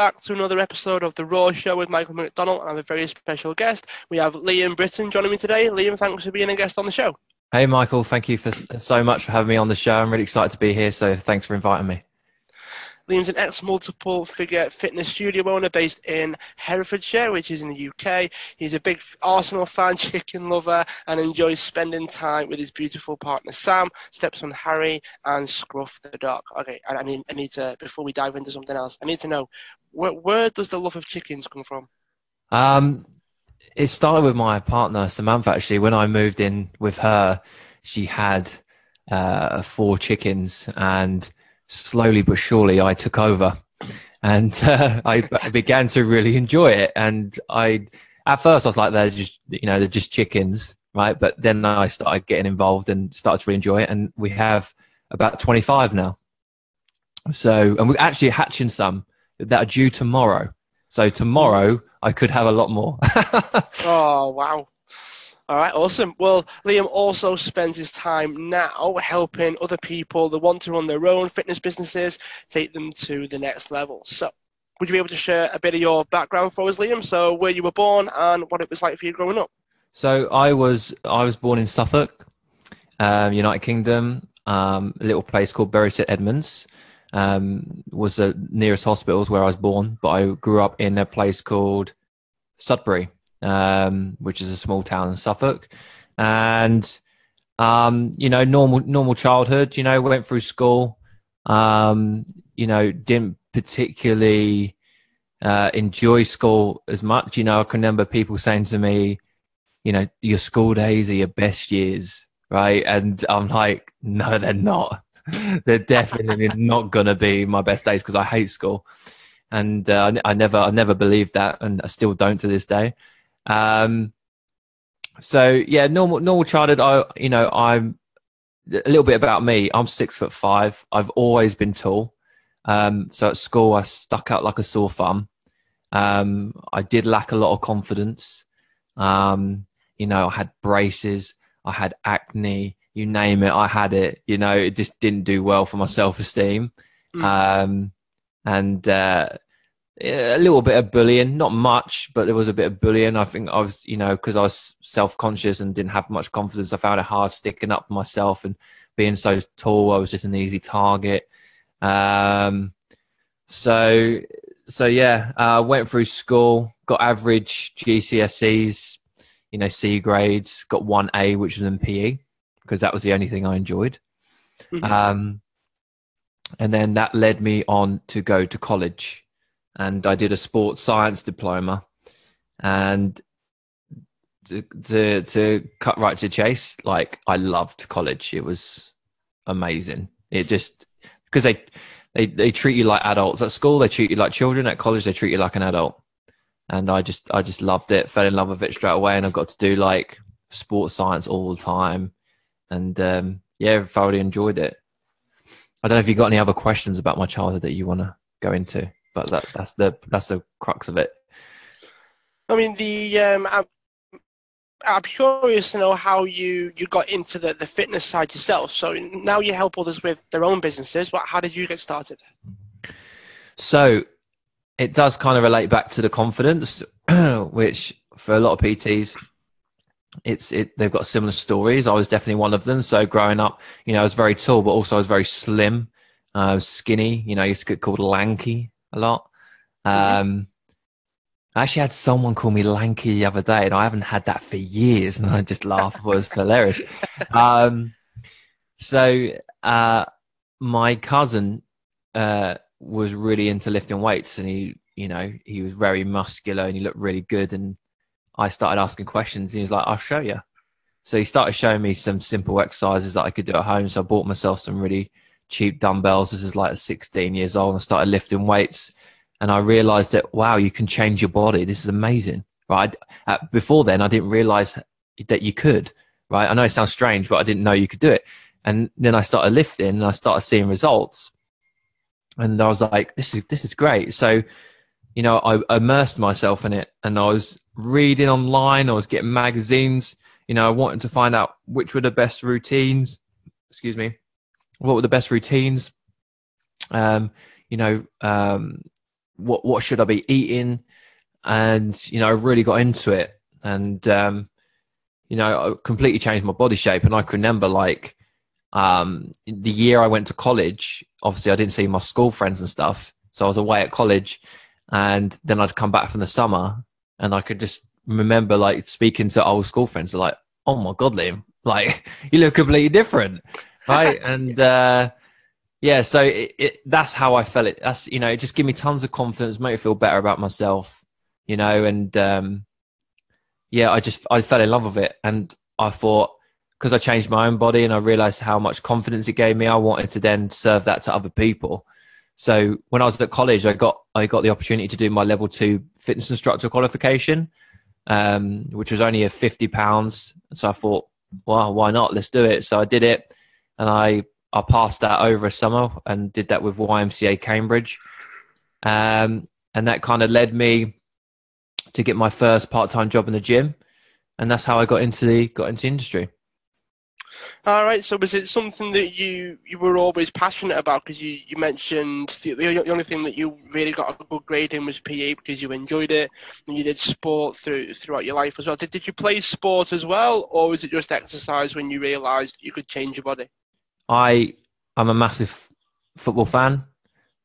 back to another episode of The Raw Show with Michael McDonald and a very special guest. We have Liam Britton joining me today. Liam, thanks for being a guest on the show. Hey, Michael, thank you for so much for having me on the show. I'm really excited to be here, so thanks for inviting me. Liam's an ex multiple figure fitness studio owner based in Hertfordshire, which is in the UK. He's a big Arsenal fan, chicken lover, and enjoys spending time with his beautiful partner Sam, stepson Harry, and Scruff the dog. Okay, I, need, I need to, before we dive into something else, I need to know where, where does the love of chickens come from? Um, it started with my partner Samantha. Actually, when I moved in with her, she had uh, four chickens, and slowly but surely I took over and uh, I, began to really enjoy it. And I, at first, I was like, they're just, you know, they're just chickens, right? But then I started getting involved and started to really enjoy it. And we have about 25 now. So, and we're actually hatching some that are due tomorrow. So tomorrow I could have a lot more. oh, wow. All right, awesome. Well, Liam also spends his time now helping other people that want to run their own fitness businesses, take them to the next level. So, would you be able to share a bit of your background for us, Liam? So, where you were born and what it was like for you growing up? So, I was I was born in Suffolk, um, United Kingdom, um, a little place called Bury St Edmunds. Um, was the nearest hospitals where I was born, but I grew up in a place called Sudbury um, which is a small town in Suffolk, and um, you know, normal normal childhood. You know, went through school. Um, you know, didn't particularly uh, enjoy school as much. You know, I can remember people saying to me, you know, your school days are your best years, right? And I'm like, no, they're not. they're definitely not gonna be my best days because I hate school, and uh, I never, I never believed that, and I still don't to this day. Um, so yeah, normal normal childhood. I you know I'm a little bit about me. I'm six foot five. I've always been tall. Um, so at school, I stuck out like a sore thumb. Um, I did lack a lot of confidence. Um, you know, I had braces, I had acne, you name it, I had it. You know, it just didn't do well for my self esteem. Mm. Um, and uh, a little bit of bullying, not much, but there was a bit of bullying. I think I was, you know, because I was self conscious and didn't have much confidence. I found it hard sticking up for myself and being so tall. I was just an easy target. Um, so, so yeah, uh, went through school, got average GCSEs, you know, C grades, got one A, which was in PE because that was the only thing I enjoyed. Mm-hmm. Um, and then that led me on to go to college and I did a sports science diploma. And to, to, to cut right to chase, like I loved college. It was amazing. It just because they they they treat you like adults at school. They treat you like children. At college, they treat you like an adult. And I just I just loved it. Fell in love with it straight away. And I got to do like sports science all the time. And um, yeah, I've thoroughly enjoyed it. I don't know if you got any other questions about my childhood that you want to go into but that, that's the that's the crux of it. I mean, the um, I'm, I'm curious to know how you you got into the, the fitness side yourself. So now you help others with their own businesses. What how did you get started? So it does kind of relate back to the confidence, which for a lot of PTs, it's it they've got similar stories. I was definitely one of them. So growing up, you know, I was very tall, but also I was very slim, uh, skinny. You know, I used to get called lanky a lot. Um, I actually had someone call me lanky the other day, and I haven't had that for years, and I just laughed. it was hilarious. Um, so uh, my cousin uh, was really into lifting weights, and he, you know, he was very muscular and he looked really good. And I started asking questions, and he was like, "I'll show you." So he started showing me some simple exercises that I could do at home. So I bought myself some really cheap dumbbells. This is like 16 years old and started lifting weights. And I realized that, wow, you can change your body. This is amazing. Right. Uh, before then, I didn't realize that you could. Right. I know it sounds strange, but I didn't know you could do it. And then I started lifting and I started seeing results. And I was like, this is, this is great. So, you know, I immersed myself in it and I was reading online. I was getting magazines. You know, I wanted to find out which were the best routines. Excuse me what were the best routines? Um, you know, um, what what should I be eating, and you know I really got into it, and um, you know I completely changed my body shape, and I can remember like um, the year I went to college. Obviously, I didn't see my school friends and stuff, so I was away at college, and then I'd come back from the summer, and I could just remember like speaking to old school friends, like, "Oh my god, Liam, like you look completely different." Right? and uh, yeah, so it, it, that's how I felt. It that's you know, it just gave me tons of confidence, made me feel better about myself, you know, and um, yeah, I just I fell in love with it, and I thought because I changed my own body and I realized how much confidence it gave me, I wanted to then serve that to other people. So when I was at college, I got I got the opportunity to do my level two fitness instructor qualification, um, which was only a fifty pounds. So I thought, well, why not? Let's do it. So I did it and I I passed that over a summer and did that with YMCA Cambridge, um, and that kind of led me to get my first part time job in the gym, and that's how I got into the got into industry. All right. So was it something that you you were always passionate about? Because you, you mentioned the, the only thing that you really got a good grade in was PE because you enjoyed it and you did sport through throughout your life as well. Did, did you play sport as well, or was it just exercise when you realised you could change your body? I am a massive football fan.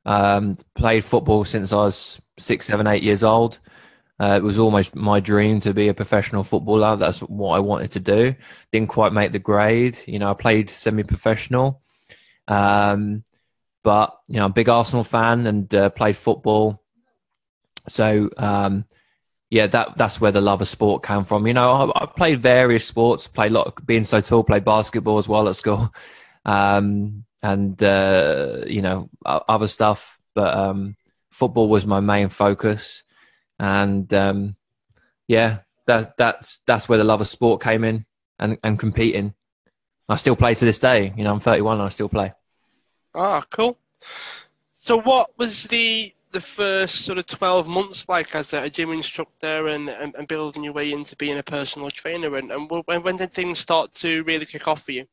Um, played football since I was six, seven, eight years old. Uh, it was almost my dream to be a professional footballer. That's what I wanted to do. Didn't quite make the grade. You know, I played semi-professional, um, but you know, I'm a big Arsenal fan and uh, played football. So um, yeah, that that's where the love of sport came from. You know, I, I played various sports. Played a lot, of, being so tall, played basketball as well at school um, and uh, you know other stuff. But um, football was my main focus, and um, yeah, that that's that's where the love of sport came in, and and competing. I still play to this day. You know, I'm 31 and I still play. Ah, cool. So, what was the the first sort of 12 months like as a gym instructor and, and, and building your way into being a personal trainer? And, and when, when did things start to really kick off for you?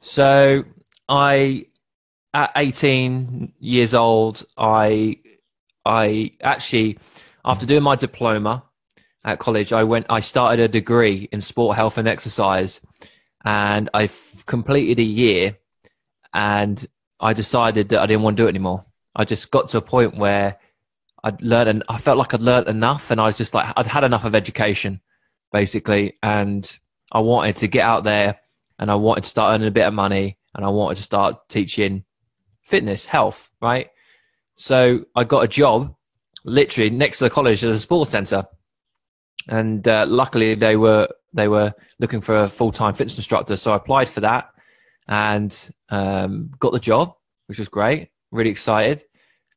So I, at 18 years old, I, I actually, after doing my diploma at college, I went, I started a degree in sport health and exercise, and I completed a year, and I decided that I didn't want to do it anymore. I just got to a point where I'd learned, and I felt like I'd learned enough, and I was just like, I'd had enough of education, basically, and I wanted to get out there and I wanted to start earning a bit of money and I wanted to start teaching fitness, health, right? So I got a job literally next to the college as a sports center. And uh, luckily they were they were looking for a full-time fitness instructor. So I applied for that and um, got the job, which was great. Really excited.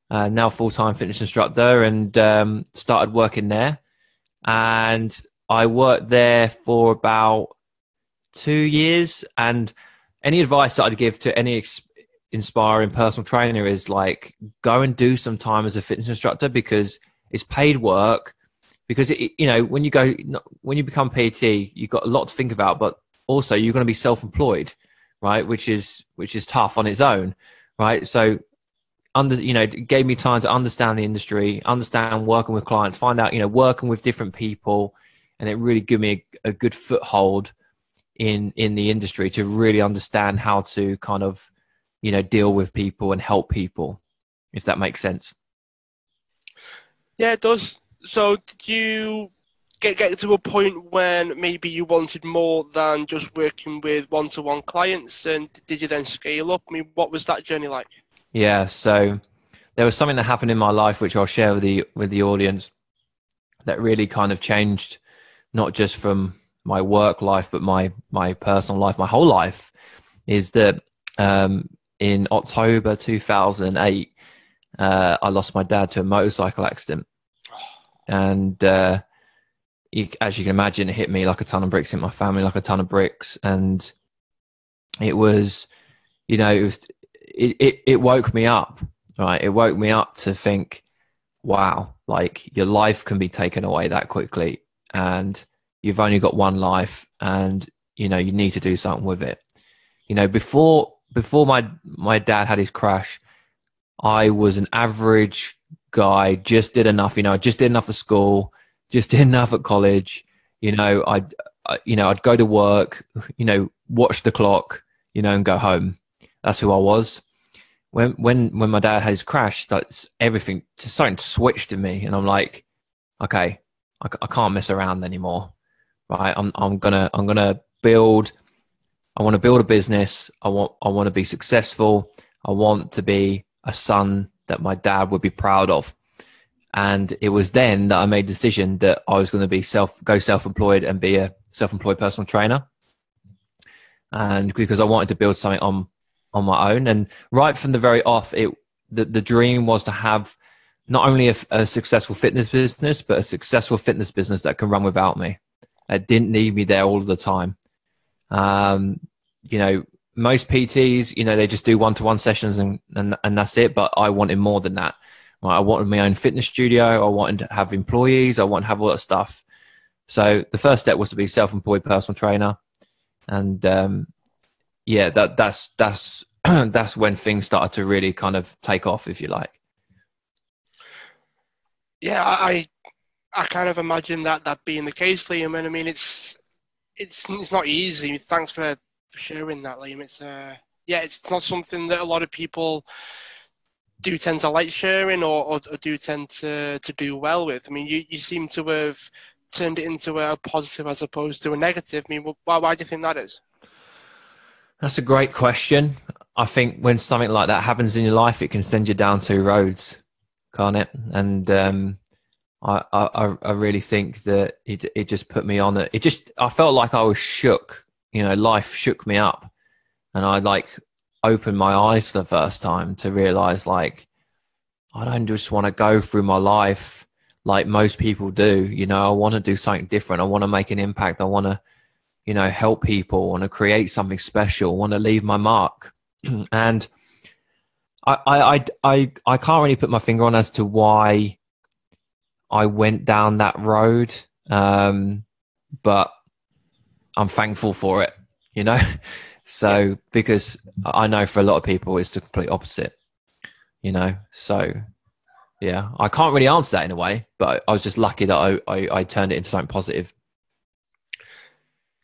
Uh, now full-time fitness instructor and um, started working there. And I worked there for about two years. And any advice that I'd give to any ex- inspiring personal trainer is like go and do some time as a fitness instructor because it's paid work. Because it, you know when you go when you become PT, you've got a lot to think about, but also you're going to be self-employed, right? Which is which is tough on its own, right? So under you know gave me time to understand the industry understand working with clients find out you know working with different people and it really gave me a, a good foothold in in the industry to really understand how to kind of you know deal with people and help people if that makes sense. Yeah it does. So did you get get to a point when maybe you wanted more than just working with one-to-one clients and did you then scale up? I mean what was that journey like? Yeah so there was something that happened in my life which i'll share with the with the audience that really kind of changed not just from my work life, but my my personal life, my whole life, is that um, in October 2008, uh, I lost my dad to a motorcycle accident, and uh, you, as you can imagine, it hit me like a ton of bricks. Hit my family like a ton of bricks, and it was, you know, it was, it, it, it woke me up. Right, it woke me up to think, wow, like your life can be taken away that quickly, and you've only got one life and you know you need to do something with it you know before before my my dad had his crash i was an average guy, just did enough. You know, I just did enough at school, just did enough at college. You know, I'd, I, you know, I'd go to work, you know, watch the clock, you know, and go home. That's who I was. When when when my dad had his crash, that's everything. Something switched in me, and I'm like, okay, I, I can't mess around anymore. Right? I'm I'm gonna I'm gonna build. I want to build a business. I want I want to be successful. I want to be a son that my dad would be proud of. And it was then that I made the decision that I was going to be self go self employed and be a self employed personal trainer. And because I wanted to build something on on my own, and right from the very off, it the, the dream was to have not only a, a successful fitness business, but a successful fitness business that can run without me. It didn't need me there all the time. Um, you know, most PTs, you know, they just do one to one sessions and, and, and that's it. But I wanted more than that. Right? I wanted my own fitness studio. I wanted to have employees. I wanted to have all that stuff. So the first step was to be self-employed personal trainer. And, um, yeah, that, that's, that's, that's when things started to really kind of take off, if you like. Yeah, I, I kind of imagine that that being the case, Liam. And I mean, it's, it's, it's not easy. Thanks for for sharing that, Liam. It's uh, yeah, it's not something that a lot of people do tend to like sharing or, or, or, do tend to, to do well with. I mean, you, you seem to have turned it into a positive as opposed to a negative. I mean, why, why do you think that is? That's a great question. I think when something like that happens in your life, it can send you down two roads, can't it? And um, I, I, I really think that it, it just put me on it. It just, I felt like I was shook you know, life shook me up and I like opened my eyes for the first time to realize like, I don't just want to go through my life like most people do. You know, I want to do something different. I want to make an impact. I want to, you know, help people, I want to create something special, I want to leave my mark. and I, I, I, I can't really put my finger on as to why I went down that road. Um, but I'm thankful for it, you know? so, because I know for a lot of people, it's the complete opposite, you know? So, yeah, I can't really answer that in a way, but I was just lucky that I, I, I turned it into something positive.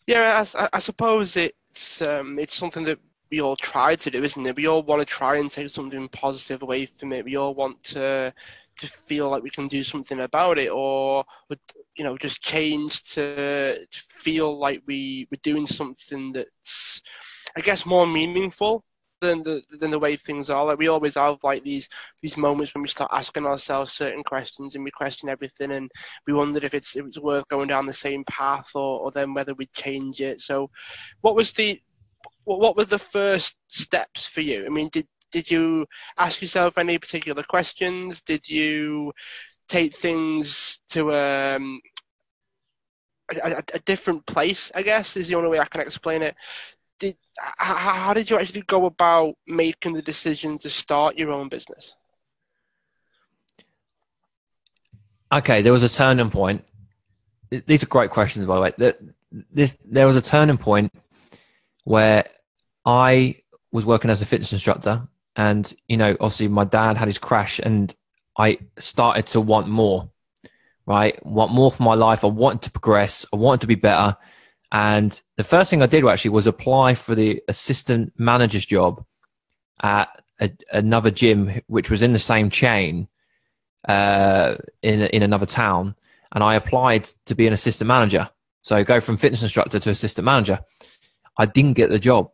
Yeah, I, I suppose it's um, it's something that we all try to do, isn't it? We all want to try and take something positive away from it. We all want to to feel like we can do something about it, or you know, just change to to feel like we we're doing something that's, I guess, more meaningful than the than the way things are. Like we always have like these these moments when we start asking ourselves certain questions and we question everything and we wondered if it's if it's worth going down the same path or, or then whether we'd change it. So what was the what were the first steps for you? I mean, did did you ask yourself any particular questions? Did you take things to um, a, a, different place, I guess, is the only way I can explain it. Did how, how did you actually go about making the decision to start your own business? Okay, there was a turning point. These are great questions, by the way. This there was a turning point where I was working as a fitness instructor, and you know, obviously, my dad had his crash, and I started to want more right? Want more for my life. I wanted to progress. I wanted to be better. And the first thing I did actually was apply for the assistant manager's job at a, another gym, which was in the same chain uh, in in another town. And I applied to be an assistant manager. So go from fitness instructor to assistant manager. I didn't get the job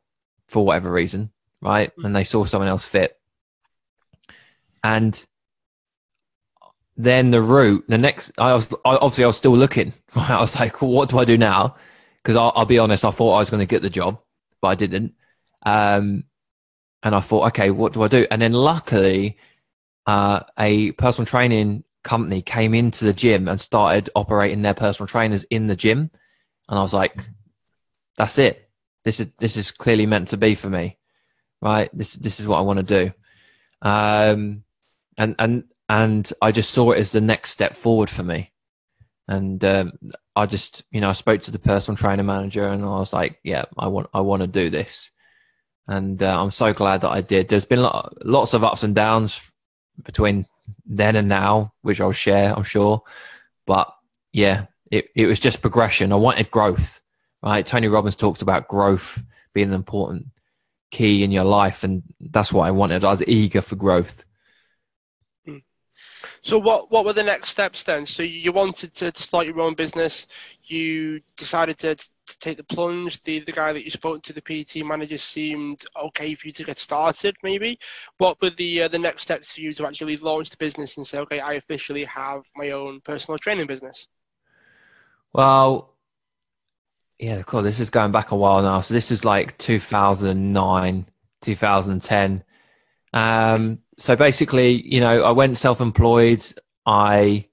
for whatever reason, right? And they saw someone else fit. And then the route, the next, I was obviously I was still looking. Right? I was like, well, what do I do now? Because I'll, I'll, be honest, I thought I was going to get the job, but I didn't. Um, and I thought, okay, what do I do? And then luckily, uh, a personal training company came into the gym and started operating their personal trainers in the gym, and I was like, that's it. This is this is clearly meant to be for me, right? This this is what I want to do. Um, and and and I just saw it as the next step forward for me. And um, I just, you know, I spoke to the personal trainer manager, and I was like, "Yeah, I want, I want to do this." And uh, I'm so glad that I did. There's been lots of ups and downs between then and now, which I'll share, I'm sure. But yeah, it, it was just progression. I wanted growth, right? Tony Robbins talks about growth being an important key in your life, and that's what I wanted. I was eager for growth. So what what were the next steps then? So you wanted to, to start your own business. You decided to, to take the plunge. The the guy that you spoke to, the PT manager, seemed okay for you to get started. Maybe. What were the uh, the next steps for you to actually launch the business and say, okay, I officially have my own personal training business? Well, yeah, cool. This is going back a while now. So this is like 2009, 2010. Um, so basically, you know, I went self-employed. I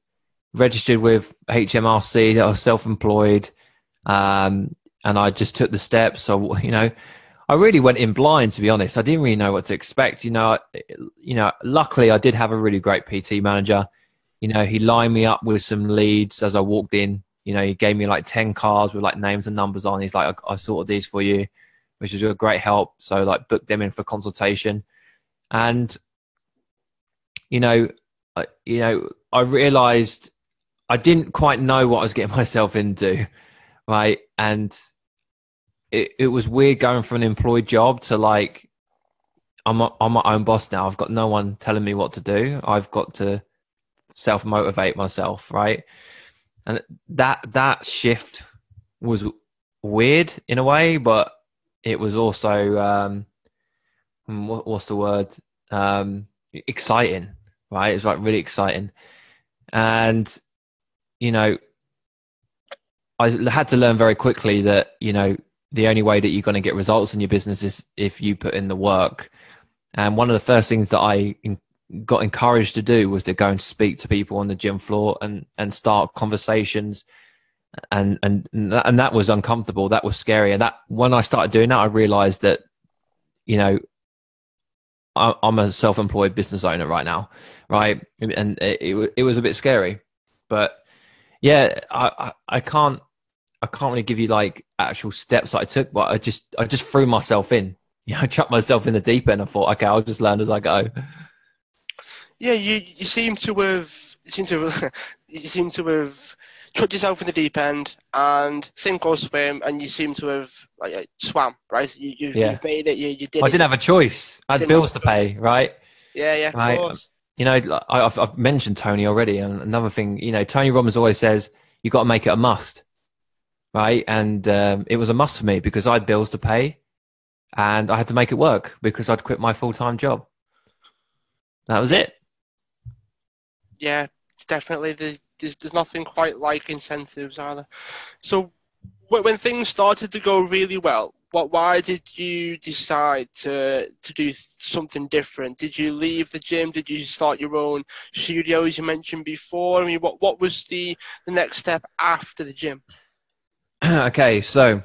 registered with HMRC. I was self-employed, um, and I just took the steps. So you know, I really went in blind. To be honest, I didn't really know what to expect. You know, you know. Luckily, I did have a really great PT manager. You know, he lined me up with some leads as I walked in. You know, he gave me like ten cards with like names and numbers on. He's like, I, I sorted these for you, which was a great help. So like, booked them in for consultation, and you know, I, you know, I realized I didn't quite know what I was getting myself into, right? And it, it was weird going from an employed job to like, I'm, a, I'm my own boss now. I've got no one telling me what to do. I've got to self motivate myself, right? And that that shift was weird in a way, but it was also um, what, what's the word? Um, exciting right? It's like really exciting. And, you know, I had to learn very quickly that, you know, the only way that you're going to get results in your business is if you put in the work. And one of the first things that I got encouraged to do was to go and speak to people on the gym floor and, and start conversations. And, and, and that was uncomfortable. That was scary. And that when I started doing that, I realized that, you know, I'm a self-employed business owner right now, right? And it, it was a bit scary, but yeah, I, I can't I can't really give you like actual steps that I took, but I just I just threw myself in. You know, I chucked myself in the deep end. I thought, okay, I'll just learn as I go. Yeah, you you seem to have you seem to have, you seem to have chucked yourself in the deep end and sink or swim, and you seem to have like swam, right? You, you, yeah. You've made it. You, you did. I didn't have a choice. I had bills to pay, right? Yeah, yeah, right. You know, I've, I've mentioned Tony already, and another thing, you know, Tony Robbins always says you got to make it a must, right? And um, it was a must for me because I had bills to pay, and I had to make it work because I'd quit my full time job. That was it. Yeah, definitely. There's, there's, there's nothing quite like incentives, either. So when things started to go really well, what why did you decide to to do something different? Did you leave the gym? Did you start your own studio as you mentioned before? I mean, what what was the the next step after the gym? okay, so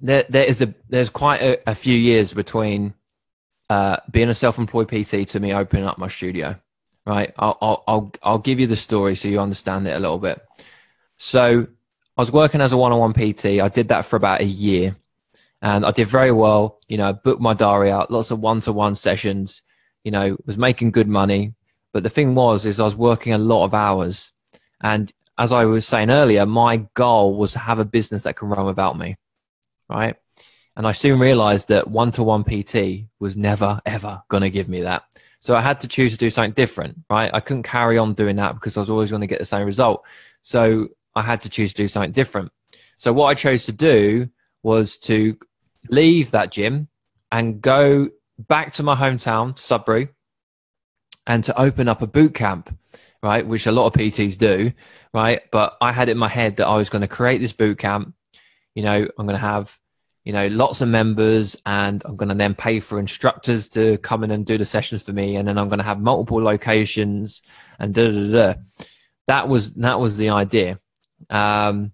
there there is a there's quite a, a few years between uh, being a self-employed PT to me opening up my studio. Right, I'll I'll I'll, I'll give you the story so you understand it a little bit. So I was working as a one-on-one PT. I did that for about a year, and I did very well. You know, booked my diary out, lots of one-to-one sessions. You know, was making good money. But the thing was, is I was working a lot of hours, and as I was saying earlier, my goal was to have a business that can run without me, right? And I soon realized that one-to-one PT was never ever going to give me that. So I had to choose to do something different, right? I couldn't carry on doing that because I was always going to get the same result. So I had to choose to do something different. So what I chose to do was to leave that gym and go back to my hometown, Sudbury, and to open up a boot camp, right? Which a lot of PTs do, right? But I had in my head that I was going to create this boot camp. You know, I'm going to have, you know, lots of members and I'm going to then pay for instructors to come in and do the sessions for me. And then I'm going to have multiple locations and da da da. That was, that was the idea. Um,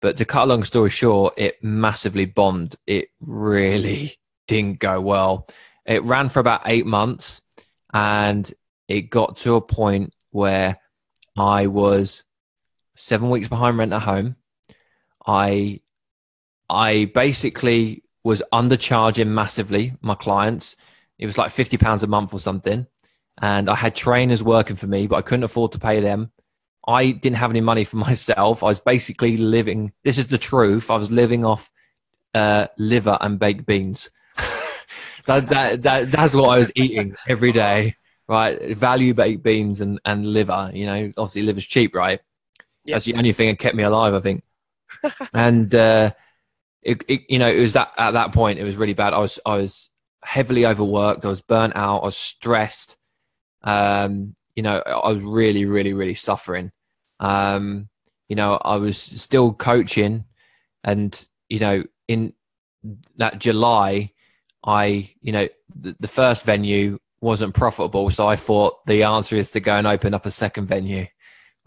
but to cut a long story short, it massively bombed. It really didn't go well. It ran for about eight months and it got to a point where I was seven weeks behind rent at home. I I basically was undercharging massively my clients. It was like fifty pounds a month or something, and I had trainers working for me, but I couldn't afford to pay them. I didn't have any money for myself. I was basically living. This is the truth. I was living off uh, liver and baked beans. that, that, that, that's what I was eating every day, right? Value baked beans and, and liver. You know, obviously liver's cheap, right? Yep. That's the only thing that kept me alive, I think. and uh, it, it, you know, it was that at that point it was really bad. I was I was heavily overworked. I was burnt out. I was stressed. Um, you know, I was really, really, really suffering. Um, you know, I was still coaching, and you know, in that July, I, you know, the, the first venue wasn't profitable, so I thought the answer is to go and open up a second venue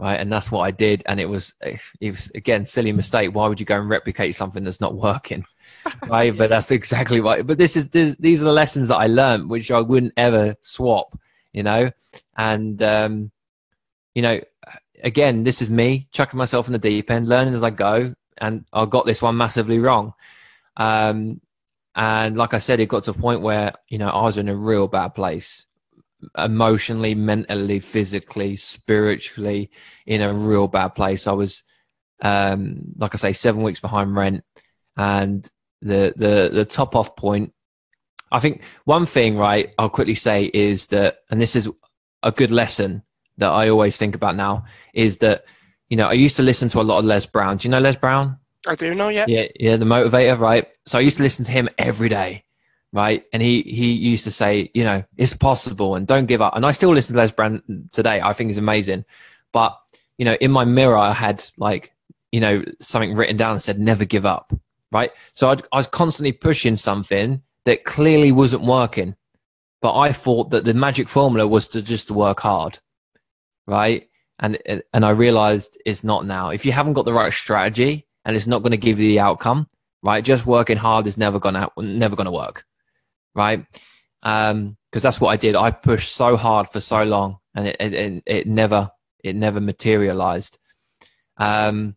right? And that's what I did. And it was, it was again, silly mistake. Why would you go and replicate something that's not working? Right. But that's exactly right. But this is, this, these are the lessons that I learned, which I wouldn't ever swap, you know? And, um, you know, again, this is me chucking myself in the deep end, learning as I go. And I got this one massively wrong. Um, and like I said, it got to a point where, you know, I was in a real bad place emotionally, mentally, physically, spiritually in a real bad place. I was, um, like I say, seven weeks behind rent, and the the the top off point. I think one thing, right? I'll quickly say is that, and this is a good lesson that I always think about now is that you know I used to listen to a lot of Les Brown. Do you know Les Brown? I do know, yeah. Yeah, yeah, the motivator, right? So I used to listen to him every day right? And he he used to say, you know, it's possible and don't give up. And I still listen to Les Brown today. I think he's amazing. But you know, in my mirror, I had like you know something written down that said never give up, right? So I'd, I was constantly pushing something that clearly wasn't working, but I thought that the magic formula was to just work hard, right? And and I realized it's not now. If you haven't got the right strategy and it's not going to give you the outcome, right? Just working hard is never gonna never gonna work right? Because um, that's what I did. I pushed so hard for so long, and it it, it never it never materialized. Um,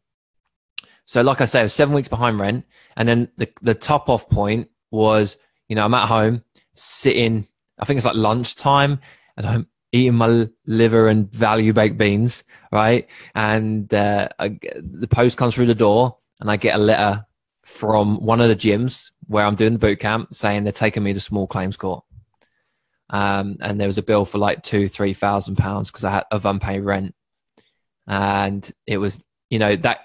so, like I say, I was seven weeks behind rent, and then the the top off point was, you know, I'm at home sitting. I think it's like lunchtime, and I'm eating my liver and value baked beans, right? And uh, I, the post comes through the door, and I get a letter from one of the gyms where I'm doing the boot camp saying they're taking me to small claims court. Um, and there was a bill for like two, three thousand pounds because I had of unpaid rent. And it was, you know, that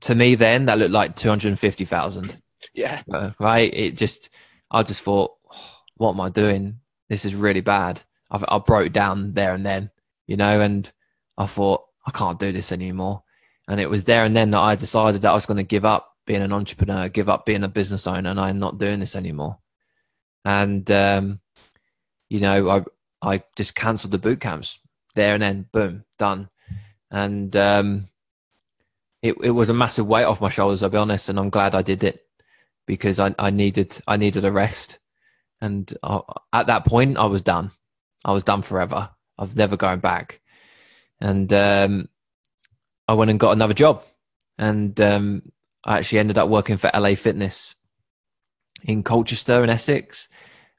to me then that looked like two hundred and fifty thousand. Yeah. Uh, right. It just, I just thought, oh, what am I doing? This is really bad. I, I broke down there and then, you know, and I thought I can't do this anymore. And it was there and then that I decided that I was going to give up being an entrepreneur, give up being a business owner, and I'm not doing this anymore. And um, you know, I I just cancelled the boot camps there and then, boom, done. And um, it it was a massive weight off my shoulders. I'll be honest, and I'm glad I did it because I, I needed I needed a rest. And I, at that point, I was done. I was done forever. I was never going back. And um, I went and got another job. And um, I actually ended up working for LA Fitness in Colchester in Essex,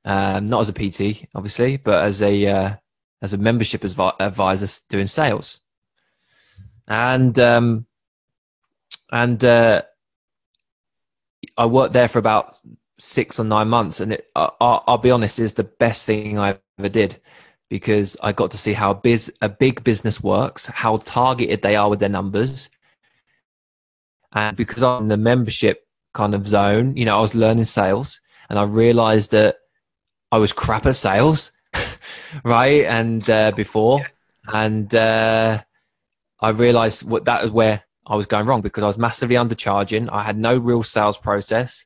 um, not as a PT, obviously, but as a uh, as a membership advisor doing sales. And um, and uh, I worked there for about six or nine months, and it, I, will be honest, is the best thing I ever did because I got to see how biz, a big business works, how targeted they are with their numbers, and because I'm in the membership kind of zone, you know, I was learning sales and I realized that I was crap at sales, right? And uh, before, and uh, I realized what that was where I was going wrong because I was massively undercharging. I had no real sales process,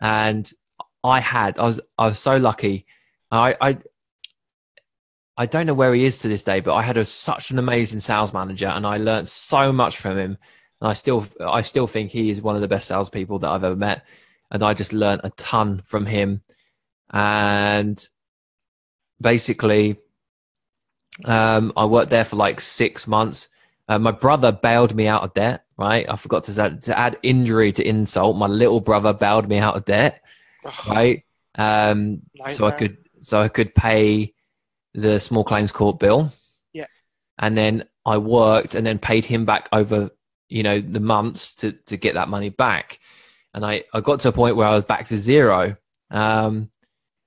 and I had I was I was so lucky. I I I don't know where he is to this day, but I had a, such an amazing sales manager, and I learned so much from him and I still, I still think he is one of the best salespeople that I've ever met. And I just learned a ton from him. And basically, um, I worked there for like six months. Uh, my brother bailed me out of debt, right? I forgot to add, to add injury to insult. My little brother bailed me out of debt, right? Um, so I could, so I could pay the small claims court bill. Yeah. And then I worked and then paid him back over, you know, the months to, to get that money back. And I, I got to a point where I was back to zero. Um,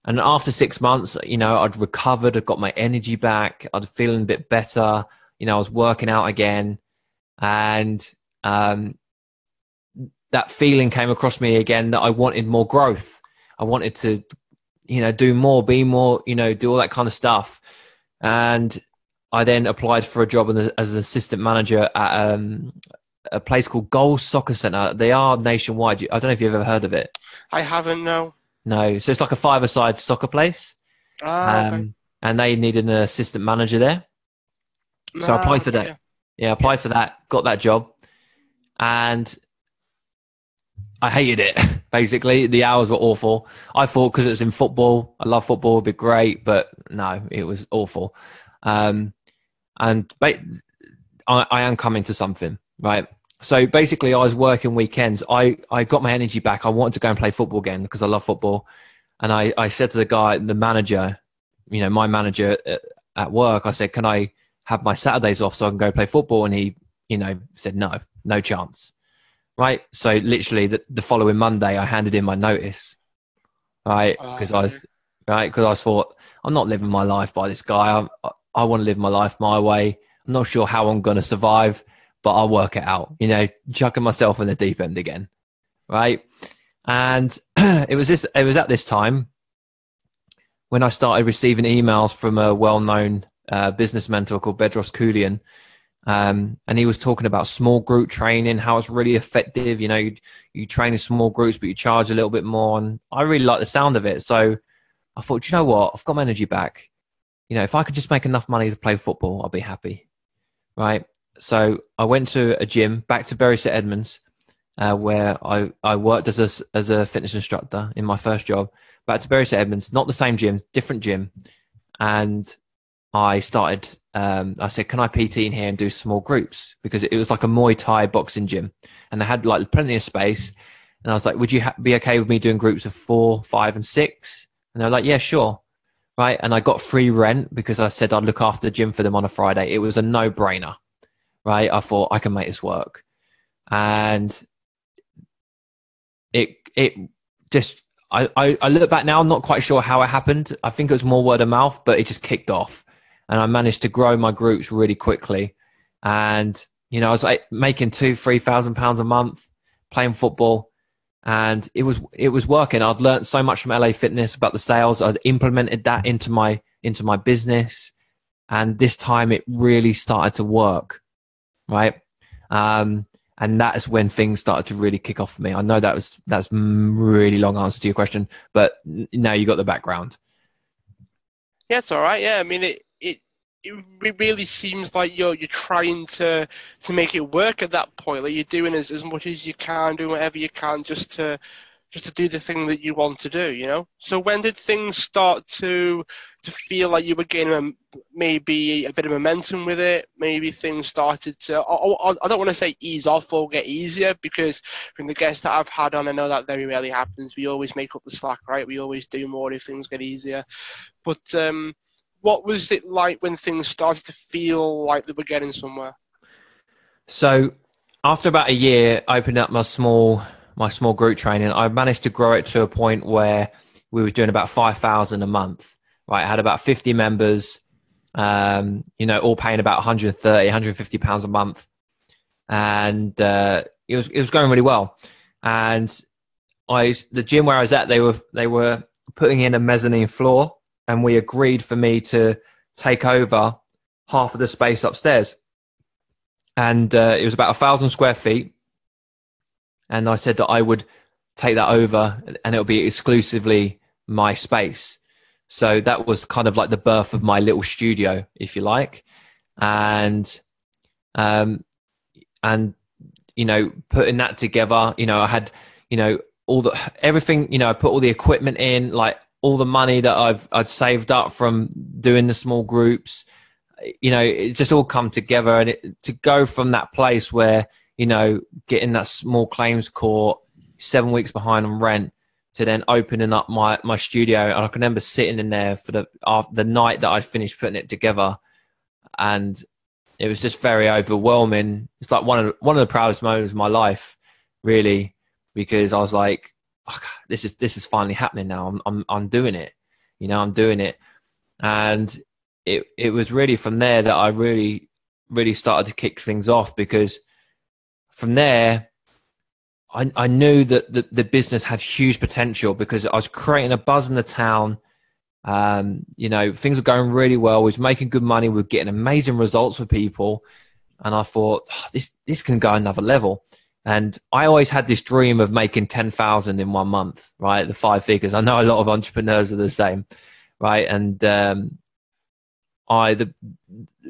and after six months, you know, I'd recovered, I'd got my energy back, I'd feeling a bit better. You know, I was working out again. And um, that feeling came across me again that I wanted more growth. I wanted to, you know, do more, be more, you know, do all that kind of stuff. And I then applied for a job as an assistant manager at um, a place called Goal Soccer Centre. They are nationwide. I don't know if you've ever heard of it. I haven't, no. No. So it's like a five-a-side soccer place. Ah, okay. Um, and they needed an assistant manager there. So I Ah, applied for okay, that. Yeah, I applied for that, got that job, and I hated it. Basically, the hours were awful. I thought because it's in football, I love football, it'd be great, but no, it was awful. Um, and ba- I, I am coming to something, right? So basically, I was working weekends. I, I got my energy back. I wanted to go and play football again because I love football. And I, I said to the guy, the manager, you know, my manager at, at work, I said, can I have my Saturdays off so I can go play football? And he, you know, said, no, no chance. Right. So literally the, the following Monday, I handed in my notice. Right. Because I was, right. Because I thought, I'm not living my life by this guy. I, I want to live my life my way. I'm not sure how I'm going to survive, but I'll work it out, you know, chucking myself in the deep end again. Right. And it was this, it was at this time when I started receiving emails from a well-known uh, business mentor called Bedros Keuilian. Um, and he was talking about small group training, how it's really effective. You know, you, you train in small groups, but you charge a little bit more. And I really like the sound of it. So I thought, you know what? I've got my energy back. You know, if I could just make enough money to play football, I'll be happy. Right. So I went to a gym back to Bury St Edmunds, uh, where I, I worked as a, as a fitness instructor in my first job. Back to Bury St Edmunds, not the same gym, different gym. And I started, um, I said, can I PT in here and do small groups? Because it was like a Muay Thai boxing gym and they had like plenty of space. And I was like, would you ha- be okay with me doing groups of four, five, and six? And they were like, yeah, sure. Right. And I got free rent because I said I'd look after the gym for them on a Friday. It was a no brainer. Right. I thought I can make this work. And it, it just, I, I, I look back now, I'm not quite sure how it happened. I think it was more word of mouth, but it just kicked off and I managed to grow my groups really quickly. And, you know, I was like making two, three thousand pounds a month playing football and it was, it was working. I'd learned so much from LA fitness about the sales. I'd implemented that into my, into my business. And this time it really started to work. Right. Um, and that's when things started to really kick off for me. I know that was that's really long answer to your question, but now you got the background. Yeah, all right. Yeah, I mean, it it it really seems like you're you're trying to to make it work at that point. Like you're doing as as much as you can, doing whatever you can just to just to do the thing that you want to do. You know. So when did things start to to feel like you were gaining maybe a bit of momentum with it? Maybe things started to. I, I I don't want to say ease off or get easier because from the guests that I've had on, I know that very rarely happens. We always make up the slack, right? We always do more if things get easier. But um, what was it like when things started to feel like they were getting somewhere? So after about a year, I opened up my small my small group training, I managed to grow it to a point where we were doing about five thousand a month. Right, I had about fifty members. Um, you know, all paying about 130, 150 pounds a month, and uh, it was it was going really well. And I the gym where I was at, they were they were putting in a mezzanine floor, and we agreed for me to take over half of the space upstairs and uh, it was about a thousand square feet. And I said that I would take that over, and it'll be exclusively my space. So that was kind of like the birth of my little studio, if you like, and um, and you know, putting that together, you know, I had, you know, all the everything, you know, I put all the equipment in, like all the money that I've I'd saved up from doing the small groups you know, it just all come together and it, to go from that place where, you know, getting that small claims court seven weeks behind on rent to then opening up my, my studio. And I can remember sitting in there for the, after the night that I'd finished putting it together. And it was just very overwhelming. It's like one of, one of the proudest moments of my life, really, because I was like, oh, this is, this is finally happening now. I'm, I'm, I'm doing it. You know, I'm doing it. And it, it was really from there that I really, really started to kick things off because from there, I, I knew that the, the business had huge potential because I was creating a buzz in the town. Um, you know, things were going really well. We was making good money. We were getting amazing results for people. And I thought, oh, this, this can go another level. And I always had this dream of making 10,000 in one month, right? The five figures. I know a lot of entrepreneurs are the same, right? And, um, I, the,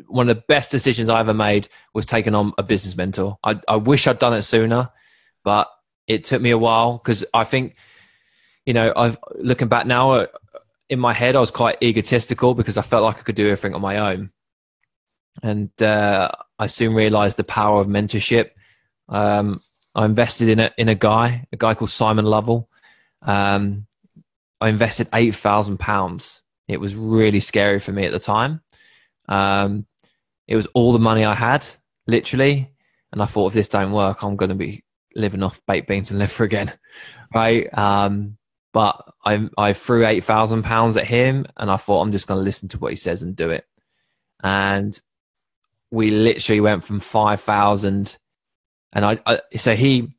one of the best decisions I ever made was taking on a business mentor. I, I wish I'd done it sooner but it took me a while because I think, you know, I've looking back now uh, in my head, I was quite egotistical because I felt like I could do everything on my own, and uh, I soon realised the power of mentorship. Um, I invested in a in a guy, a guy called Simon Lovell. Um, I invested eight thousand pounds. It was really scary for me at the time. Um, it was all the money I had, literally, and I thought if this don't work, I'm going to be living off baked beans and liver again, right? Um, but I I threw eight thousand pounds at him, and I thought I'm just going to listen to what he says and do it. And we literally went from five thousand, and I, I so he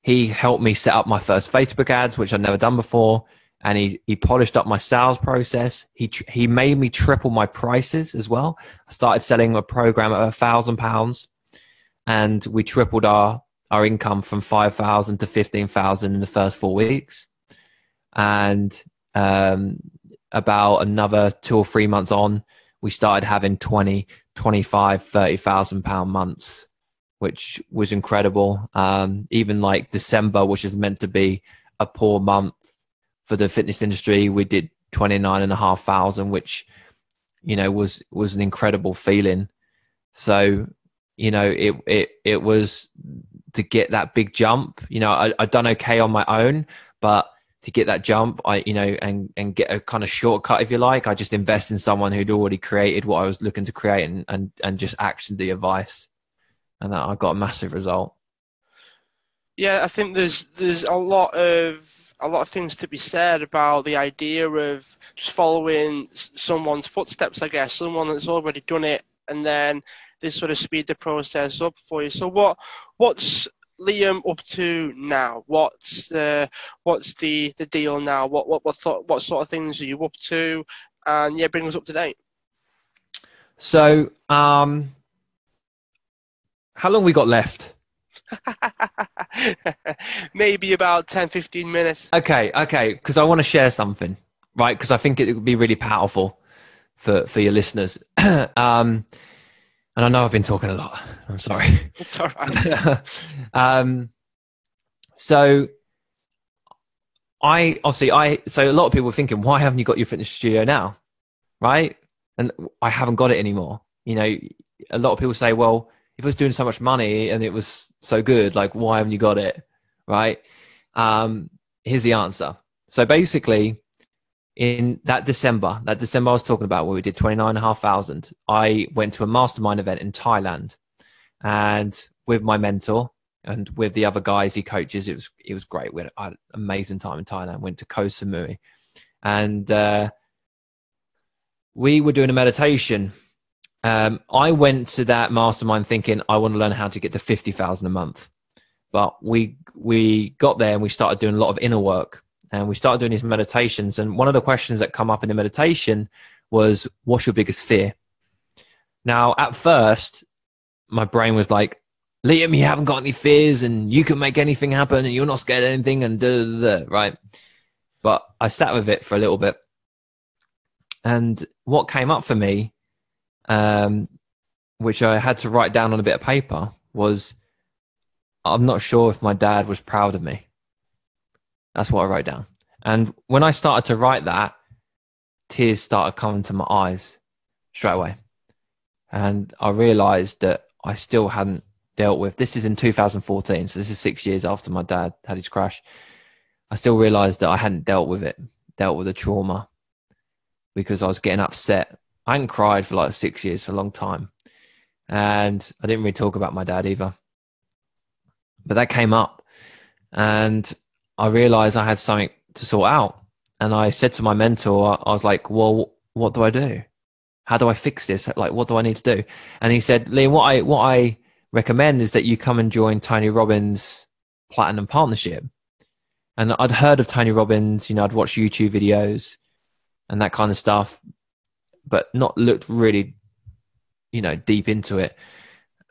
he helped me set up my first Facebook ads, which I'd never done before, and he he polished up my sales process. He he made me triple my prices as well. I started selling a program at a thousand pounds, and we tripled our our income from 5,000 to 15,000 in the first four weeks. And um, about another two or three months on, we started having 20, 25, 30,000 pound months, which was incredible. Um, even like December, which is meant to be a poor month for the fitness industry, we did 29 and a half thousand, which, you know, was, was an incredible feeling. So, you know, it, it, it was to get that big jump. You know, I, I done okay on my own, but to get that jump, I you know, and and get a kind of shortcut if you like, I just invest in someone who'd already created what I was looking to create and and, and just action the advice, and I got a massive result. Yeah, I think there's there's a lot of a lot of things to be said about the idea of just following someone's footsteps. I guess someone that's already done it, and then this sort of speed the process up for you. So what what's Liam up to now? What's the what's the, the deal now? What what what what sort of things are you up to? And yeah, bring us up to date. So, um, how long we got left? Maybe about 10, 15 minutes. Okay, okay, because I want to share something, right? Because I think it would be really powerful for for your listeners. um, and I know I've been talking a lot. I'm sorry. It's all right. um, so I obviously I so a lot of people are thinking, why haven't you got your fitness studio now? Right? And I haven't got it anymore. You know, a lot of people say, well, if it was doing so much money and it was so good, like why haven't you got it? Right? Um, here's the answer. So basically, in that December, that December I was talking about where we did 29,500, I went to a mastermind event in Thailand and with my mentor and with the other guys he coaches, it was, it was great. We had an amazing time in Thailand, went to Koh Samui and, uh, we were doing a meditation. Um, I went to that mastermind thinking I want to learn how to get to 50,000 a month, but we, we got there and we started doing a lot of inner work and we started doing these meditations. And one of the questions that come up in the meditation was, "What's your biggest fear?" Now, at first, my brain was like, "Liam, you haven't got any fears, and you can make anything happen, and you're not scared of anything," and da, da, da, right. But I sat with it for a little bit, and what came up for me, um, which I had to write down on a bit of paper, was, "I'm not sure if my dad was proud of me." That's what I wrote down. And when I started to write that, tears started coming to my eyes straight away. And I realized that I still hadn't dealt with this is in 2014 so this is 6 years after my dad had his crash I still realized that I hadn't dealt with it, dealt with the trauma because I was getting upset. I hadn't cried for like six years, for a long time. And I didn't really talk about my dad either. But that came up. And I realized I had something to sort out. And I said to my mentor, I was like, well, what do I do? How do I fix this? Like, what do I need to do? And he said, Liam, what I, what I recommend is that you come and join Tony Robbins Platinum Partnership. And I'd heard of Tony Robbins, you know, I'd watched YouTube videos and that kind of stuff, but not looked really, you know, deep into it.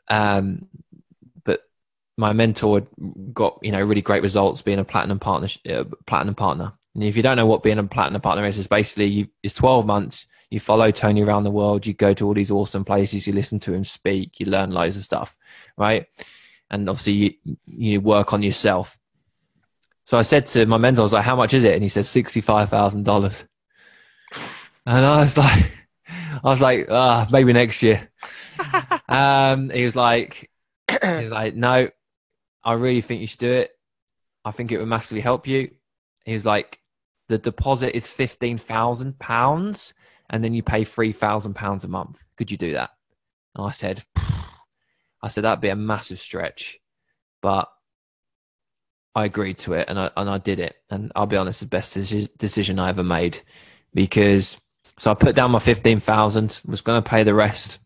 Um, but my mentor got, you know, really great results being a platinum partner, uh, platinum partner. And if you don't know what being a platinum partner is, it's basically you, it's 12 months. You follow Tony around the world. You go to all these awesome places. You listen to him speak. You learn loads of stuff, right? And obviously, you, you work on yourself. So I said to my mentor, I was like, "How much is it?" And he said, sixty-five thousand dollars. And I was like, I was like, ah, maybe next year. um, he was like, he was like, no, I really think you should do it. I think it would massively help you. He was like, the deposit is fifteen thousand pounds, and then you pay three thousand pounds a month. Could you do that? And I said, I said that'd be a massive stretch, but I agreed to it and I and I did it. And I'll be honest, the best decision I ever made because so I put down my 15,000, was going to pay the rest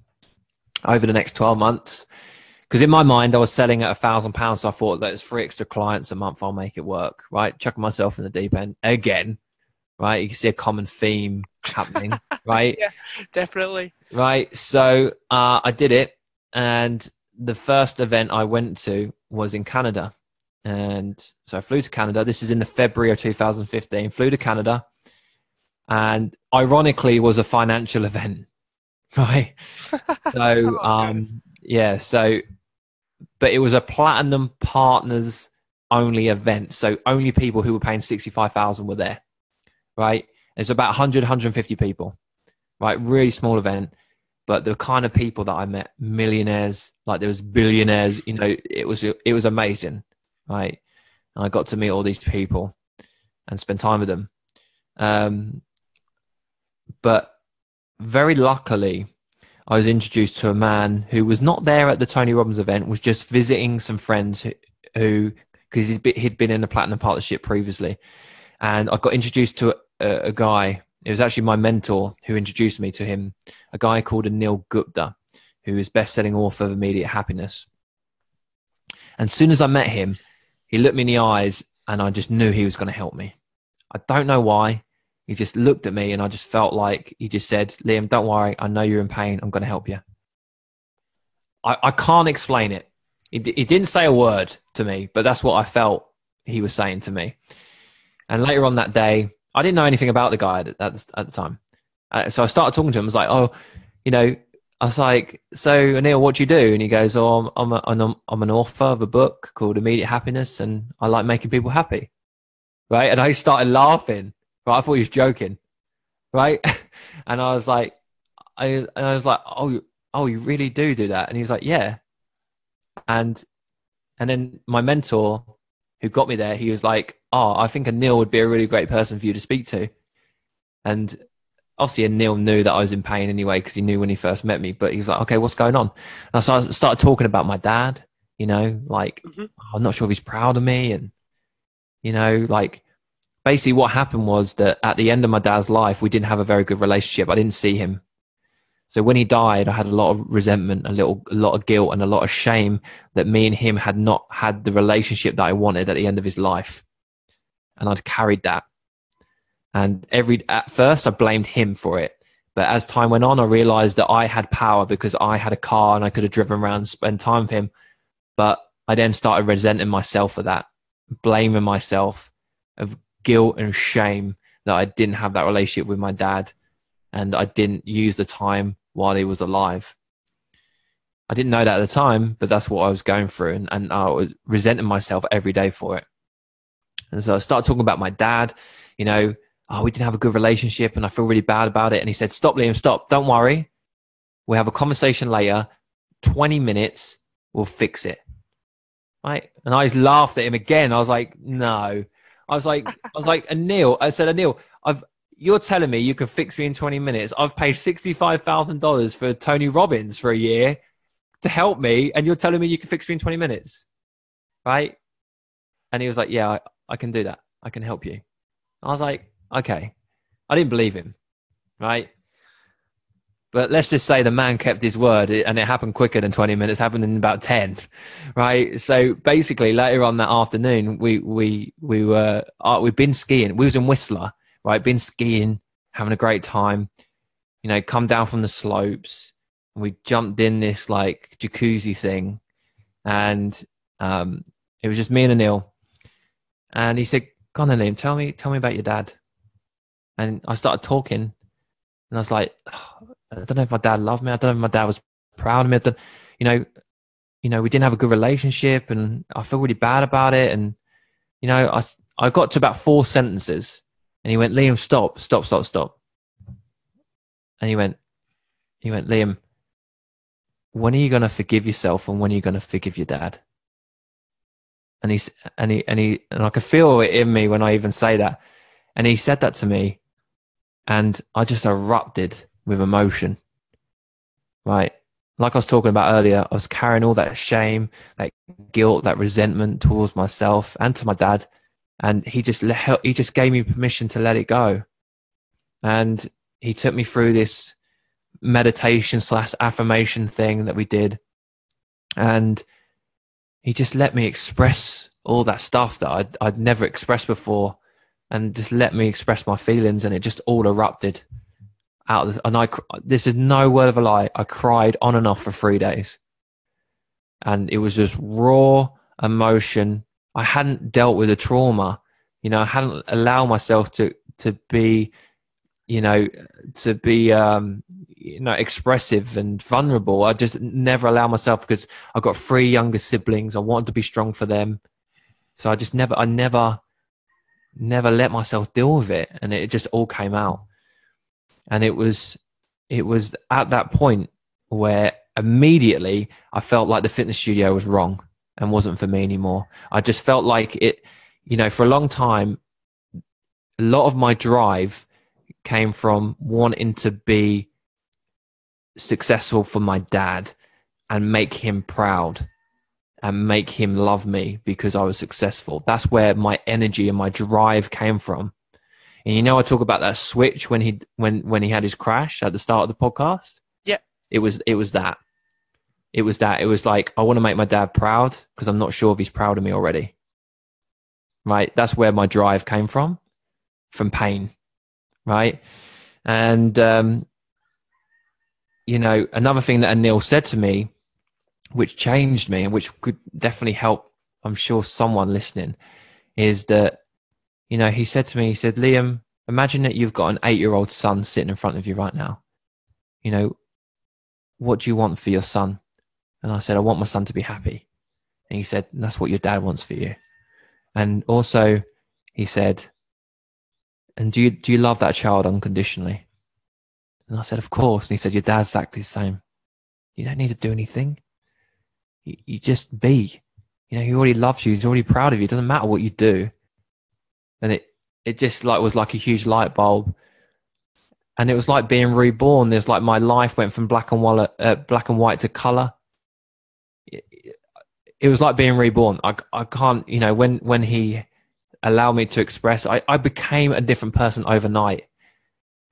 over the next 12 months. Because in my mind, I was selling at a thousand pounds. So I thought that it's three extra clients a month. I'll make it work, right? Chucking myself in the deep end again, right? You can see a common theme happening, right? Yeah, definitely. Right. So uh, I did it. And the first event I went to was in Canada. And so I flew to Canada. This is in the February of 2015. Flew to Canada and ironically was a financial event right? So oh, um yeah so but it was a platinum partners only event so only people who were paying 65000 were there right? It's about 100 150 people right? Really small event but the kind of people that i met millionaires like there was billionaires you know it was it was amazing right? And i got to meet all these people and spend time with them. Um but very luckily, I was introduced to a man who was not there at the Tony Robbins event, was just visiting some friends who, because he'd been in the Platinum Partnership previously. And I got introduced to a, a, guy, it was actually my mentor who introduced me to him, a guy called Anil Gupta, who is best selling author of Immediate Happiness. And as soon as I met him, he looked me in the eyes and I just knew he was going to help me. I don't know why he just looked at me and I just felt like he just said, Liam, don't worry. I know you're in pain. I'm going to help you. I, I can't explain it. He, he didn't say a word to me, but that's what I felt he was saying to me. And later on that day, I didn't know anything about the guy at, at, at the time. Uh, so I started talking to him. I was like, oh, you know, I was like, so Anil, what do you do? And he goes, oh, I'm, I'm, a, I'm an author of a book called Immediate Happiness and I like making people happy. Right. And I started laughing. Right, I thought he was joking, right? and I was like, I, and I was like, oh, oh, you really do do that? And he was like, yeah. And and then my mentor, who got me there, he was like, oh, I think Anil would be a really great person for you to speak to. And obviously Anil knew that I was in pain anyway because he knew when he first met me. But he was like, okay, what's going on? And so I started talking about my dad. You know, like mm-hmm. I'm not sure if he's proud of me, and you know, like basically what happened was that at the end of my dad's life, we didn't have a very good relationship. I didn't see him. So when he died, I had a lot of resentment, a little, a lot of guilt, and a lot of shame that me and him had not had the relationship that I wanted at the end of his life, and I'd carried that. And every at first, I blamed him for it, but as time went on, I realized that I had power because I had a car and I could have driven around and spend time with him. But I then started resenting myself for that, blaming myself of guilt and shame that I didn't have that relationship with my dad and I didn't use the time while he was alive. I didn't know that at the time, but that's what I was going through, and, and I was resenting myself every day for it. And so I started talking about my dad, you know, oh, we didn't have a good relationship and I feel really bad about it. And he said, Stop, Liam, stop. Don't worry. We'll have a conversation later. 20 minutes, we'll fix it. Right. And I just laughed at him again. I was like, No, I was like, I was like, Anil. I said, Anil, I've. You're telling me you can fix me in 20 minutes. I've paid $65,000 for Tony Robbins for a year to help me, and you're telling me you can fix me in 20 minutes, right? And he was like, Yeah, I, I can do that. I can help you. I was like, Okay. I didn't believe him, right? But let's just say the man kept his word and it happened quicker than 20 minutes, happened in about 10, right? So basically later on that afternoon, we, we, we were, uh, we've been skiing. We was in Whistler, right? Been skiing, having a great time, you know, come down from the slopes. And we jumped in this like jacuzzi thing and, um, it was just me and Anil. And he said, Go on Liam, tell me, tell me about your dad. And I started talking and I was like, oh, I don't know if my dad loved me. I don't know if my dad was proud of me. Don't, you know, you know, we didn't have a good relationship, and I feel really bad about it. And you know, I I got to about four sentences, and he went, Liam, stop, stop, stop, stop. And he went, he went, Liam, when are you going to forgive yourself, and when are you going to forgive your dad? And he and he and he and I could feel it in me when I even say that. And he said that to me, and I just erupted with emotion. Right. Like I was talking about earlier, I was carrying all that shame, that guilt, that resentment towards myself and to my dad. And he just let, he just gave me permission to let it go. And he took me through this meditation slash affirmation thing that we did. And he just let me express all that stuff that I'd, I'd never expressed before and just let me express my feelings and it just all erupted out of this, and I this is no word of a lie. I cried on and off for three days, and it was just raw emotion. I hadn't dealt with the trauma, you know. I hadn't allowed myself to to be, you know, to be, um, you know, expressive and vulnerable. I just never allowed myself because I've got three younger siblings. I wanted to be strong for them, so I just never, I never, never let myself deal with it, and it just all came out and it was it was at that point where immediately I felt like the fitness studio was wrong and wasn't for me anymore. I just felt like it, you know, for a long time, a lot of my drive came from wanting to be successful for my dad and make him proud and make him love me because I was successful. That's where my energy and my drive came from. And you know, I talk about that switch when he when when he had his crash at the start of the podcast. Yeah, it was it was that. It was that. It was like I want to make my dad proud because I'm not sure if he's proud of me already. Right, that's where my drive came from, from pain. Right, and um, you know, another thing that Anil said to me, which changed me and which could definitely help, I'm sure someone listening, is that you know, he said to me, he said, Liam, imagine that you've got an eight year old son sitting in front of you right now. You know, what do you want for your son? And I said, I want my son to be happy. And he said, that's what your dad wants for you. And also, he said, and do you, do you love that child unconditionally? And I said, of course. And he said, your dad's exactly the same. You don't need to do anything. You, you just be. You know, he already loves you. He's already proud of you. It doesn't matter what you do and it it just like was like a huge light bulb. And it was like being reborn. There's like my life went from black and white uh, black and white to color. It, it, was like being reborn. I, I can't you know when when he allowed me to express I, I became a different person overnight.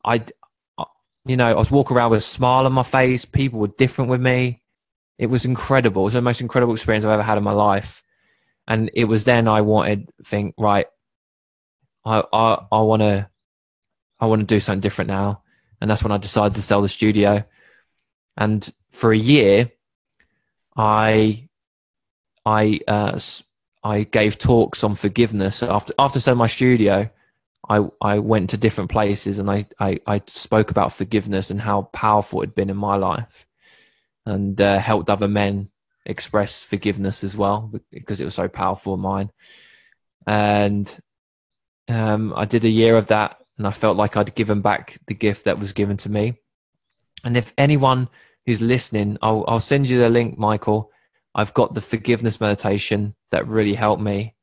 I you know I was walking around with a smile on my face. People were different with me. It was incredible. It was the most incredible experience I've ever had in my life. And it was then I wanted think right I I want to I want to do something different now, and that's when I decided to sell the studio. And for a year, I I uh, I gave talks on forgiveness after after selling my studio. I, I went to different places and I, I, I spoke about forgiveness and how powerful it had been in my life and uh, helped other men express forgiveness as well because it was so powerful in mine. And um, I did a year of that and I felt like I'd given back the gift that was given to me. And if anyone who's listening, I'll, I'll send you the link, Michael. I've got the forgiveness meditation that really helped me.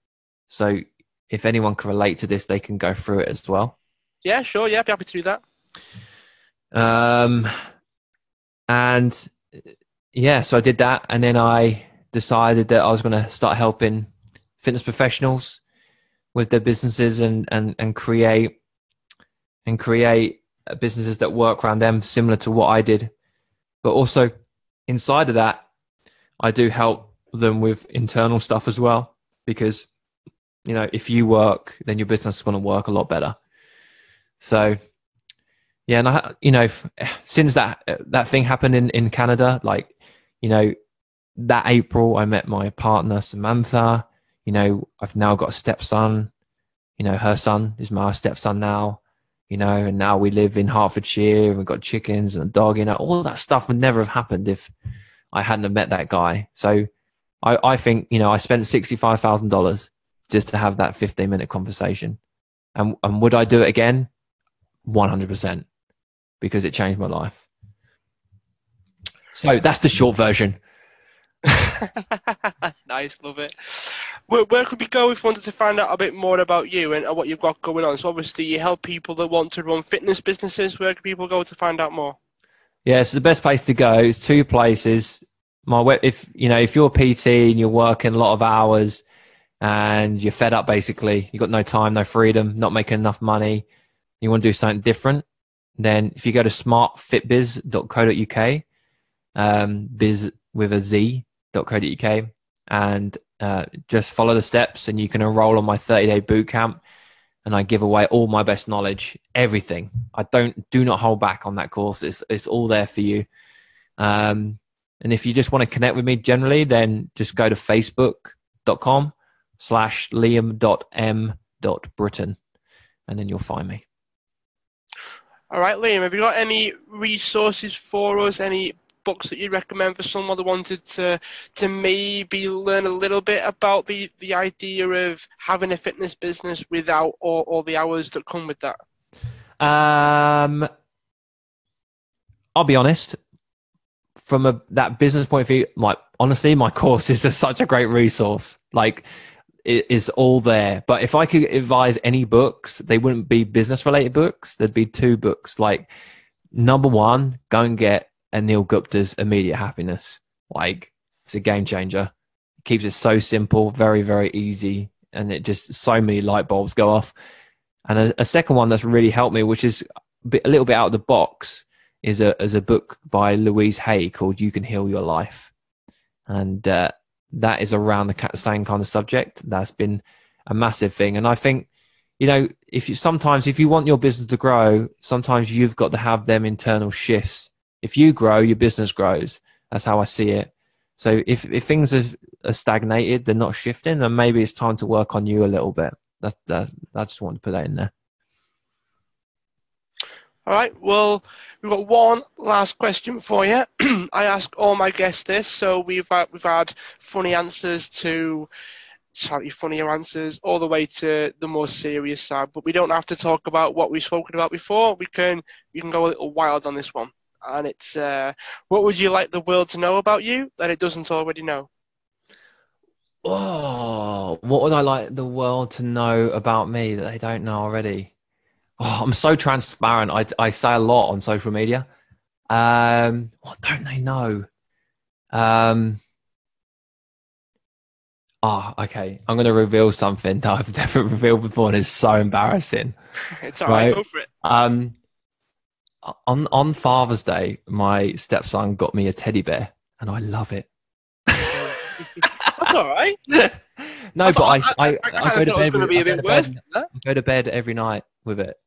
So if anyone can relate to this, they can go through it as well. Yeah, sure. Yeah, I'd be happy to do that. Um, and yeah, so I did that, and then I decided that I was going to start helping fitness professionals with their businesses and and and create and create businesses that work around them, similar to what I did. But also inside of that, I do help them with internal stuff as well, because you know if you work, then your business is going to work a lot better. So yeah, and I, you know, since that that thing happened in in Canada, like, you know, that April, I met my partner Samantha. You know, I've now got a stepson. You know, her son is my stepson now. You know, and now we live in Hertfordshire. And we've got chickens and a dog. You know, all that stuff would never have happened if I hadn't have met that guy. So, I I think you know I spent sixty five thousand dollars just to have that fifteen minute conversation, and and would I do it again? One hundred percent because it changed my life. So that's the short version. nice, love it. Where, where, could we go if we wanted to find out a bit more about you and what you've got going on? So obviously you help people that want to run fitness businesses. Where can people go to find out more? Yeah, so the best place to go is two places. My web, if you know, if you're a PT and you're working a lot of hours and you're fed up, basically, you've got no time, no freedom, not making enough money, you want to do something different then if you go to smartfitbiz.co.uk, um, biz with a z.co.uk, and uh, just follow the steps, and you can enroll on my 30 day boot camp. And I give away all my best knowledge, everything. I don't do not hold back on that course. It's it's all there for you. Um, and if you just want to connect with me generally, then just go to facebook.com slash liam.m.britton and then you'll find me. All right, Liam, have you got any resources for us? Any books that you recommend for someone that wanted to to maybe learn a little bit about the the idea of having a fitness business without all, all the hours that come with that? Um, I'll be honest. From a that business point of view, like honestly, my course is a, such a great resource. Like it is all there. But if I could advise any books, they wouldn't be business related books. There'd be two books. Like number one, go and get Anil Gupta's Immediate Happiness. Like it's a game changer. It keeps it so simple, very, very easy. And it just so many light bulbs go off. And a, a second one that's really helped me, which is a, bit, a little bit out of the box, is a is a book by Louise Hay called "You Can Heal Your Life," and uh, that is around the same kind of subject. That's been a massive thing. And I think, you know, if you sometimes, if you want your business to grow, sometimes you've got to have them internal shifts. If you grow, your business grows. That's how I see it. So if, if things are, are stagnated, they're not shifting, then maybe it's time to work on you a little bit. That, that, I just want to put that in there. All right. Well, we've got one last question for you. I ask all my guests this, so we've had, we've had funny answers to slightly funnier answers, all the way to the more serious side. But we don't have to talk about what we've spoken about before. We can you can go a little wild on this one. And it's uh, what would you like the world to know about you that it doesn't already know? Oh, what would I like the world to know about me that they don't know already? Oh, I'm so transparent. I, I say a lot on social media. Um, what don't they know? Um, oh, okay. I'm going to reveal something that I've never revealed before, and it's so embarrassing. it's all right. right. Go for it. Um, on on Father's Day, my stepson got me a teddy bear, and I love it. That's all right. no, I but I I, I, I, I go to bed. With, be a bit worse. Bed, go to bed every night with it.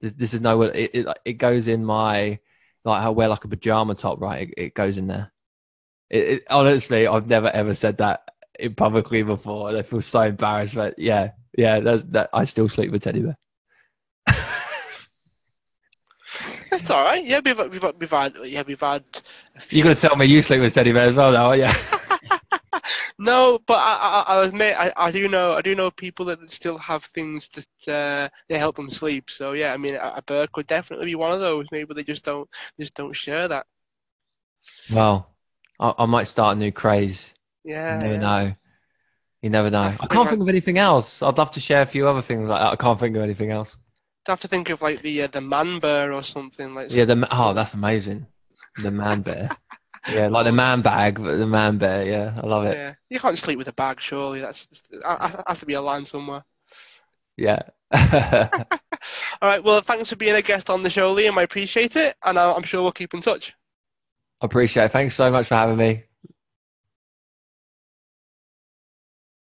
This, this is no. It, it it goes in my like I wear like a pajama top, right? It, it goes in there. It, it, honestly, I've never ever said that in publicly before, and I feel so embarrassed. But yeah, yeah, that's that. I still sleep with teddy bear. That's all right. Yeah, we've we've, we've had yeah we've had. You're gonna tell me you sleep with teddy bear as well, now, are you? no, but I, I, will admit I, I do know I do know people that still have things that uh, they help them sleep. So yeah, I mean a, a bird could definitely be one of those. Maybe they just don't just don't share that. Well, I, I might start a new craze. Yeah, you never yeah. know. You never know. I can't think of anything else. I'd love to share a few other things like that. I can't think of anything else. Have to think of like the uh, the man bear or something like. Yeah, the oh, that's amazing. The man bear. Yeah, like the man bag, but the man bear. Yeah, I love it. Yeah, you can't sleep with a bag, surely. That's that has to be a line somewhere. Yeah. All right. Well, thanks for being a guest on the show, Liam. I appreciate it, and I'm sure we'll keep in touch. I Appreciate it. Thanks so much for having me.